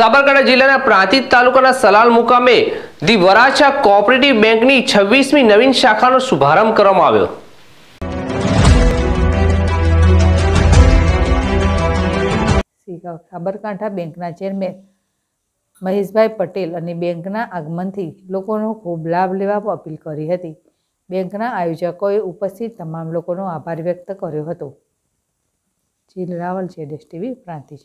ઝાબરગઢ જિલ્લાના પ્રાંતિત તાલુકાના સલાલ મુકામે દિવરાછા કો-ઓપરેટિવ બેંકની 26મી નવીન શાખાનો શુભારંભ કરવામાં આવ્યો. સીગા ખબરકાંઠા બેંકના ચેરમેન મહેશભાઈ પટેલ અને બેંકના આગમનથી લોકોનો ખૂબ લાભ લેવા પોપિલ કરી હતી. બેંકના आयोजકોએ ઉપસ્થિત તમામ લોકોનો આભાર વ્યક્ત કર્યો હતો. જીલ ラ વલ છેડએસટીવી પ્રાંતિત